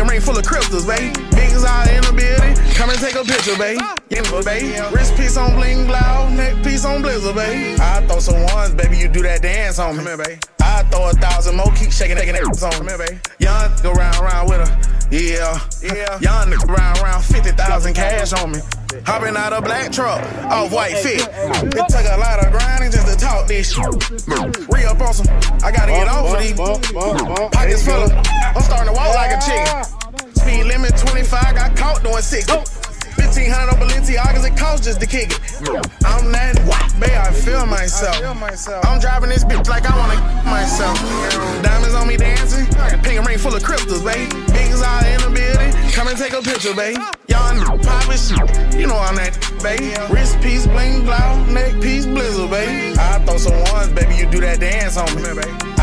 on me dancing. Pink ring full of crystals, baby. Bigs out in the building. Come and take a picture, baby. Yeah, baby. Wrist piece on bling blow, neck piece on blizzard, baby. I throw some ones, baby. You do that dance on me, Come here. I throw a thousand more, keep shaking, shaking that on me, baby. Young go round, round with her. Yeah, yeah. Young nigga round, round 50,000 cash on me. Hopping out a black truck, off white fit. It took a lot of grinding just to talk this shit. Re up on some, I gotta get off of these. Pockets full of, 25, got caught doing 60. 1500 on Balenciagas, it costs just to kick it. I'm that babe, I feel myself. I'm driving this bitch like I wanna myself. Diamonds on me dancing, pink ring full of crystals, babe. Bigs out in the building, come and take a picture, babe. Y'all know poppin' shit, you know I'm that, babe. Wrist piece, bling blow, neck piece, blizzard, babe. I throw some ones, baby, you do that dance on me, babe.